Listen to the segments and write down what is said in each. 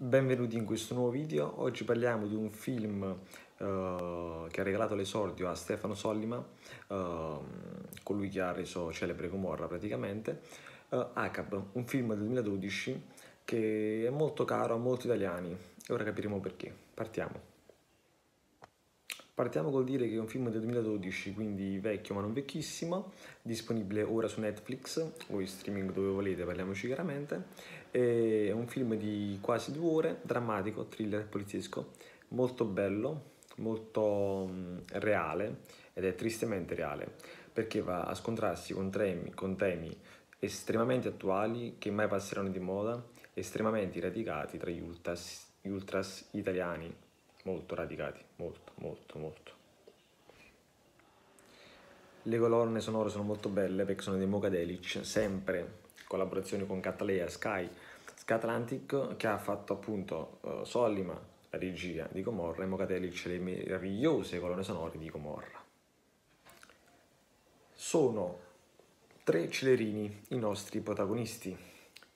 Benvenuti in questo nuovo video. Oggi parliamo di un film uh, che ha regalato l'esordio a Stefano Sollima, uh, colui che ha reso celebre Gomorra praticamente, uh, ACAB, un film del 2012 che è molto caro a molti italiani e ora capiremo perché. Partiamo. Partiamo col dire che è un film del 2012, quindi vecchio ma non vecchissimo, disponibile ora su Netflix o in streaming dove volete, parliamoci chiaramente. È un film di quasi due ore, drammatico, thriller poliziesco, molto bello, molto reale ed è tristemente reale perché va a scontrarsi con temi, con temi estremamente attuali che mai passeranno di moda, estremamente radicati tra gli ultras, gli ultras italiani molto radicati, molto, molto, molto. Le colonne sonore sono molto belle perché sono dei Mokadelic, sempre collaborazioni con Catalea, Sky, Sky Atlantic che ha fatto appunto uh, Sollima, la regia di Gomorra e Mokadelic le meravigliose colonne sonore di Gomorra. Sono tre celerini i nostri protagonisti,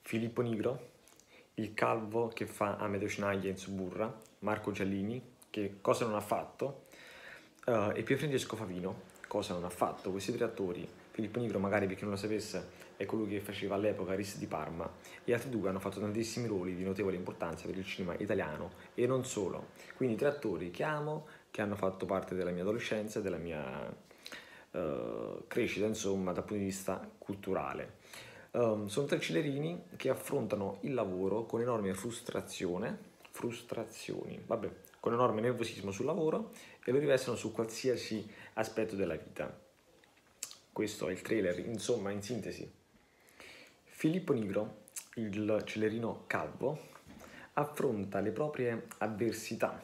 Filippo Nigro, il calvo che fa Amedeo Cinaglia in Suburra, Marco Giallini, che cosa non ha fatto, uh, e Pierfrancesco Favino, cosa non ha fatto. Questi tre attori, Filippo Nigro magari per chi non lo sapesse è colui che faceva all'epoca Ris di Parma, e altri due hanno fatto tantissimi ruoli di notevole importanza per il cinema italiano e non solo. Quindi tre attori che amo, che hanno fatto parte della mia adolescenza e della mia uh, crescita, insomma, dal punto di vista culturale. Um, sono tre celerini che affrontano il lavoro con enorme frustrazione, frustrazioni, vabbè, con enorme nervosismo sul lavoro e lo rivestono su qualsiasi aspetto della vita. Questo è il trailer, insomma, in sintesi. Filippo Nigro, il celerino calvo, affronta le proprie avversità,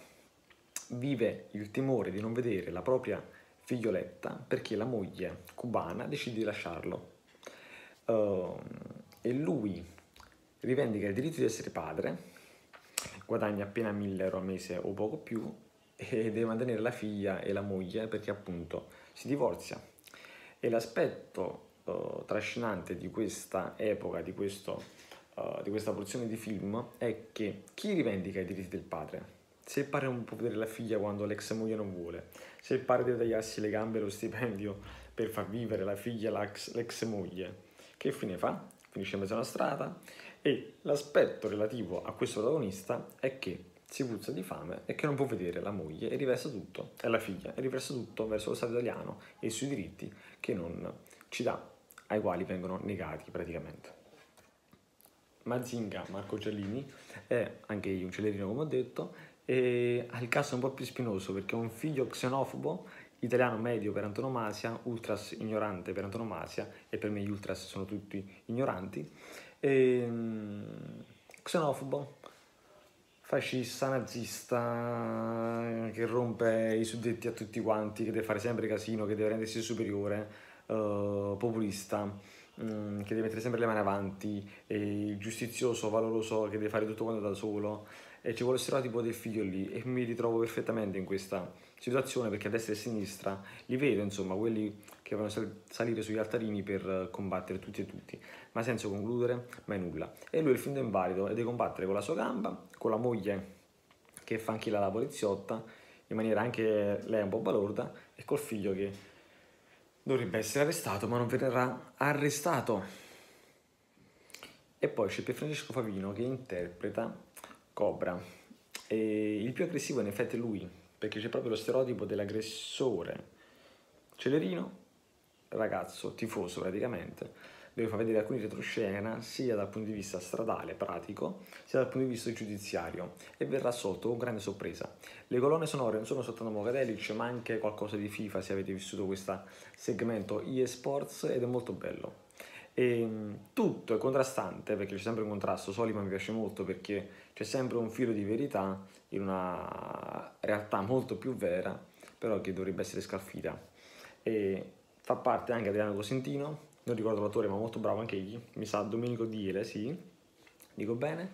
vive il timore di non vedere la propria figlioletta perché la moglie cubana decide di lasciarlo uh, e lui rivendica il diritto di essere padre, guadagna appena 1000 euro al mese o poco più e deve mantenere la figlia e la moglie perché appunto si divorzia. E l'aspetto uh, trascinante di questa epoca, di, questo, uh, di questa porzione di film è che chi rivendica i diritti del padre? Se il padre non può vedere la figlia quando l'ex moglie non vuole, se il padre deve tagliarsi le gambe e lo stipendio per far vivere la figlia e l'ex moglie, che fine fa? Finisce in mezzo alla strada e l'aspetto relativo a questo protagonista è che si puzza di fame e che non può vedere la moglie e riversa tutto, e la figlia, e riversa tutto verso lo Stato italiano e i suoi diritti che non ci dà, ai quali vengono negati praticamente. Mazinga, Marco Giallini, è anche un celerino come ho detto, e ha il caso un po' più spinoso perché è un figlio xenofobo italiano medio per antonomasia, ultras ignorante per antonomasia, e per me gli ultras sono tutti ignoranti, e, um, xenofobo, fascista, nazista, che rompe i suddetti a tutti quanti, che deve fare sempre casino, che deve rendersi superiore, uh, populista, um, che deve mettere sempre le mani avanti, e giustizioso, valoroso, che deve fare tutto quanto da solo, e ci vuole il stereotipo del figlio lì, e mi ritrovo perfettamente in questa situazione perché a destra e a sinistra li vedo insomma quelli che vanno salire sugli altarini per combattere tutti e tutti. Ma senza concludere mai nulla. E lui è il finto invalido e deve combattere con la sua gamba con la moglie che fa anche la poliziotta in maniera anche lei un po' balorda e col figlio che dovrebbe essere arrestato ma non verrà arrestato. E poi c'è Francesco Favino che interpreta Cobra. E il più aggressivo in effetti è lui perché c'è proprio lo stereotipo dell'aggressore. Celerino, ragazzo, tifoso praticamente, dove fa vedere alcuni retroscena sia dal punto di vista stradale, pratico, sia dal punto di vista giudiziario e verrà assolto con grande sorpresa. Le colonne sonore non sono soltanto Mogadelic ma anche qualcosa di FIFA se avete vissuto questo segmento eSports ed è molto bello. E ehm, tutto è contrastante perché c'è sempre un contrasto, Solima mi piace molto perché c'è sempre un filo di verità in una realtà molto più vera, però che dovrebbe essere scalfita. E fa parte anche Adriano Cosentino, non ricordo l'attore ma molto bravo anche egli, mi sa Domenico Diele, sì, dico bene,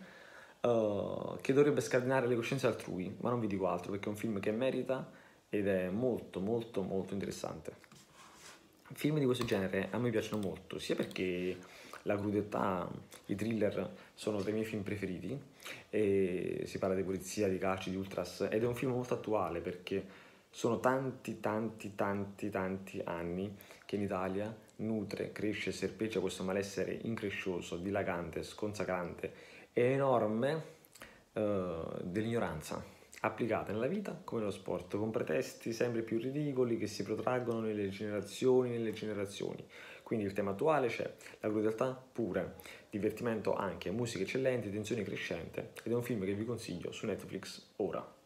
uh, che dovrebbe scardinare le coscienze altrui, ma non vi dico altro perché è un film che merita ed è molto molto molto interessante. Film di questo genere a me piacciono molto, sia perché la crudeltà, i thriller sono tra i miei film preferiti. E si parla di polizia, di calci, di ultras ed è un film molto attuale perché sono tanti, tanti, tanti, tanti anni che in Italia nutre, cresce e serpeggia questo malessere increscioso, dilagante, sconsacrante e enorme eh, dell'ignoranza applicata nella vita come nello sport, con pretesti sempre più ridicoli che si protraggono nelle generazioni nelle generazioni. Quindi il tema attuale c'è la crudeltà pura, divertimento anche, musica eccellente, tensione crescente ed è un film che vi consiglio su Netflix ora.